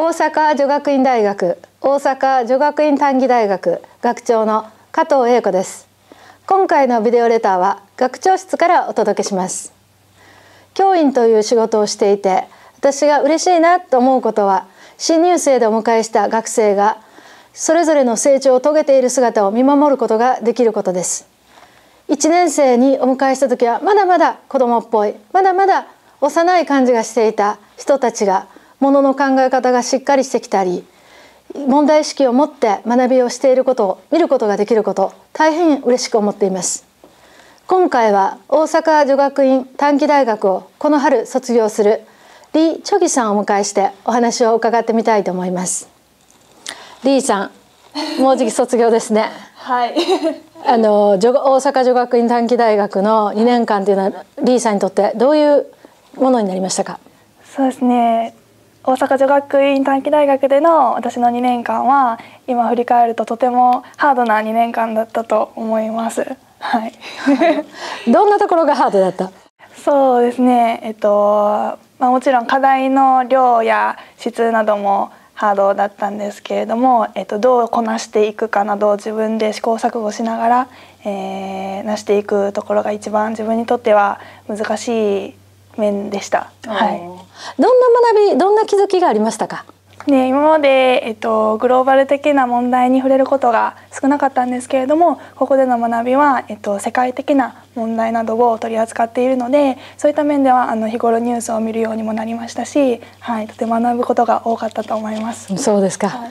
大阪女学院大学大阪女学院短期大学学長の加藤英子です。今回のビデオレターは学長室からお届けします。教員という仕事をしていて私が嬉しいなと思うことは新入生でお迎えした学生がそれぞれの成長を遂げている姿を見守ることができることです。1年生にお迎えした時はまだまだ子供っぽいまだまだ幼い感じがしていた人たちがものの考え方がしっかりしてきたり問題意識を持って学びをしていることを見ることができること大変嬉しく思っています。今回は大阪女学院短期大学をこの春卒業するリ・チョギさんをお迎えしてお話を伺ってみたいと思います。リーさんもうじき卒業ですね。はい。あの大阪女学院短期大学の2年間というのはリーさんにとってどういうものになりましたか？そうですね大阪女学院短期大学での私の2年間は今振り返るととてもハードな2年間だったと思います。はい。どんなところがハードだった？そうですね。えっとまあもちろん課題の量や質などもハードだったんですけれども、えっと、どうこなしていくかなど自分で試行錯誤しながら、えー、なしていくところが一番自分にとっては難しい面でした。はい。どんな学び、どんな気づきがありましたか？ね、今まで、えっと、グローバル的な問題に触れることが少なかったんですけれどもここでの学びは、えっと、世界的な問題などを取り扱っているのでそういった面ではあの日頃ニュースを見るようにもなりましたし、はい、とても学ぶことが多かったと思います。そうですか、は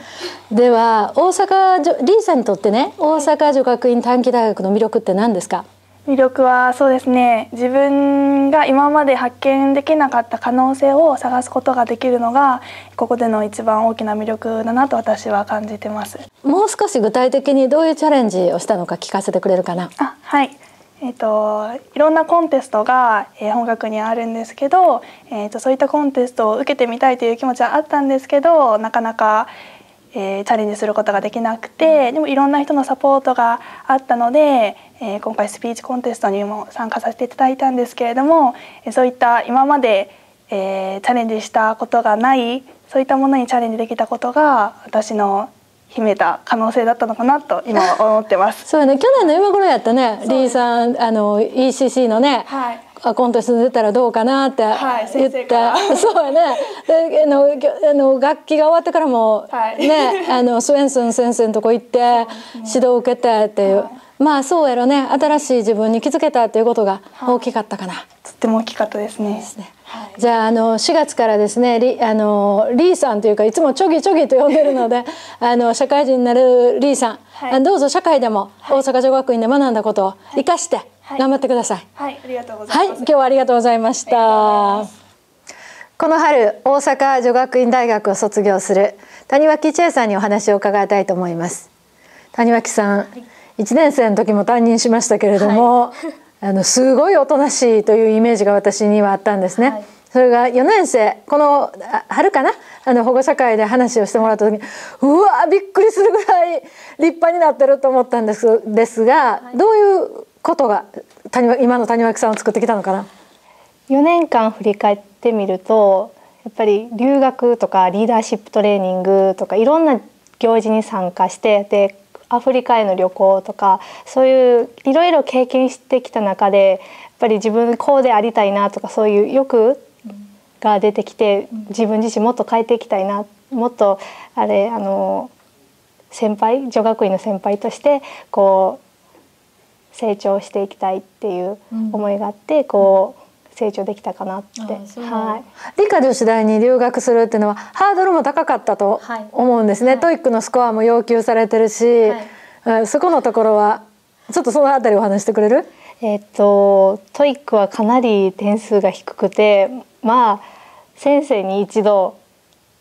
い、では大阪リーさんにとってね大阪女学院短期大学の魅力って何ですか、魅力はそうですね。自分が今まで発見できなかった可能性を探すことができるのがここでの一番大きな魅力だなと私は感じてます。もう少し具体的にどういうチャレンジをしたのか聞かせてくれるかな？あはい。えーと、いろんなコンテストが、えー、本学にあるんですけど、えーとそういったコンテストを受けてみたいという気持ちはあったんですけどなかなかえー、チャレンジすることができなくてでもいろんな人のサポートがあったので、えー、今回スピーチコンテストにも参加させていただいたんですけれども、えー、そういった今まで、えー、チャレンジしたことがないそういったものにチャレンジできたことが私の秘めた可能性だったのかなと今は思ってます。そうね、去年の今頃やったね、リーさんあの ECC のね、はい、コンテスト出たらどうかなって言って、はい、そうやね。であのあの楽器が終わってからも、はい、ねあの スウェンソン先生のとこ行って指導を受けてっていう、はい、まあそうやろね。新しい自分に気づけたっていうことが大きかったかな。とっても大きかったですね。ですね。じゃああの4月からですねリあのリーさんというかいつもちょぎちょぎと呼んでるので あの社会人になるリーさん、はい、どうぞ社会でも大阪女学院で学んだことを生かして頑張ってください。はい、ありがとうございます。はい、今日はありがとうございました。この春大阪女学院大学を卒業する谷脇千恵さんにお話を伺いたいと思います。谷脇さん、一、はい、年生の時も担任しましたけれども、はい、あのすごいおとなしいというイメージが私にはあったんですね。はいそれが4年生この春かな？あの保護者会で話をしてもらった時にうわびっくりするぐらい立派になってると思ったんですですが、どういうことが今の谷脇さんを作ってきたのかな？4年間振り返ってみるとやっぱり留学とかリーダーシップトレーニングとかいろんな行事に参加してでアフリカへの旅行とかそういういろいろ経験してきた中でやっぱり自分こうでありたいなとかそういう欲が出てきて自分自身もっと変えていきたいなもっとあれあの先輩女学院の先輩としてこう成長していきたいっていう思いがあって、うん、こう成長できたかなって。はい、理科女子大に留学するっていうのはハードルも高かったと思うんですね。はい、 TOEIC のスコアも要求されてるし、はい、そこのところはちょっとそのあたりお話してくれる？えっ、と TOEIC はかなり点数が低くて、まあ先生に一度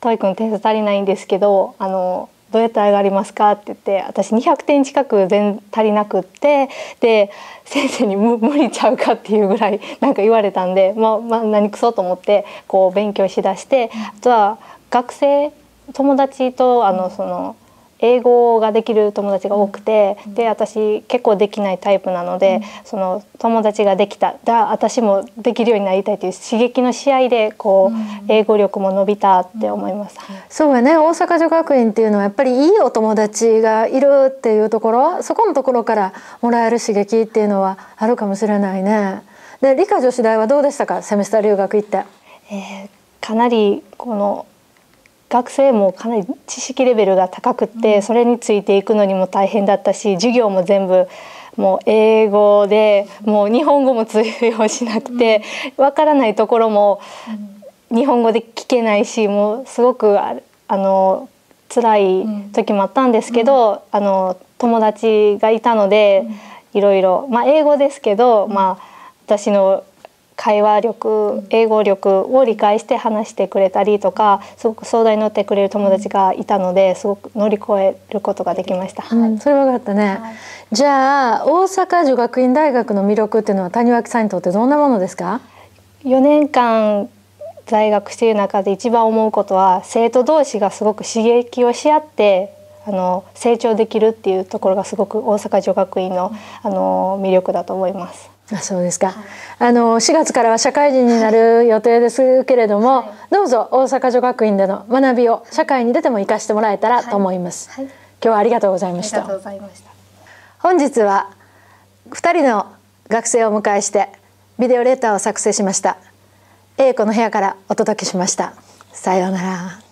TOEIC の点数足りないんですけど、あのどうやって上がりますか?」って言って私200点近く全足りなくってで先生に無理ちゃうか？っていうぐらいなんか言われたんで、まあ、まあ何くそと思ってこう勉強しだしてあとは学生友達とあのその英語ができる友達が多くて、うん、で私結構できないタイプなので、うん、その友達ができただ私もできるようになりたいという刺激の試合でこう、うん、英語力も伸びたって思います。そうやね大阪女学院っていうのはやっぱりいいお友達がいるっていうところそこのところからもらえる刺激っていうのはあるかもしれないね。で理科女子大はどうでしたか？セメスター留学行って。えー、かなりこの学生もかなり知識レベルが高くて、それについていくのにも大変だったし授業も全部もう英語でもう日本語も通用しなくてわからないところも日本語で聞けないしもうすごくあの辛い時もあったんですけど、あの友達がいたのでいろいろ、まあ、英語ですけど、まあ、私の会話力英語力を理解して話してくれたりとかすごく相談に乗ってくれる友達がいたのですごく乗り越えることができました。うん、それは分かったね、はい、じゃあ大阪女学院大学の魅力っていうのは谷脇さんにとってどんなものですか？4年間在学している中で一番思うことは生徒同士がすごく刺激をし合ってあの成長できるっていうところがすごく大阪女学院のあの魅力だと思います。あそうですか、はい、あの4月からは社会人になる予定ですけれども、はい、どうぞ大阪女学院での学びを社会に出ても生かしてもらえたらと思います、はい、今日はありがとうございました。本日は2人の学生をお迎えしてビデオレターを作成しました。A 子の部屋からお届けしました。さようなら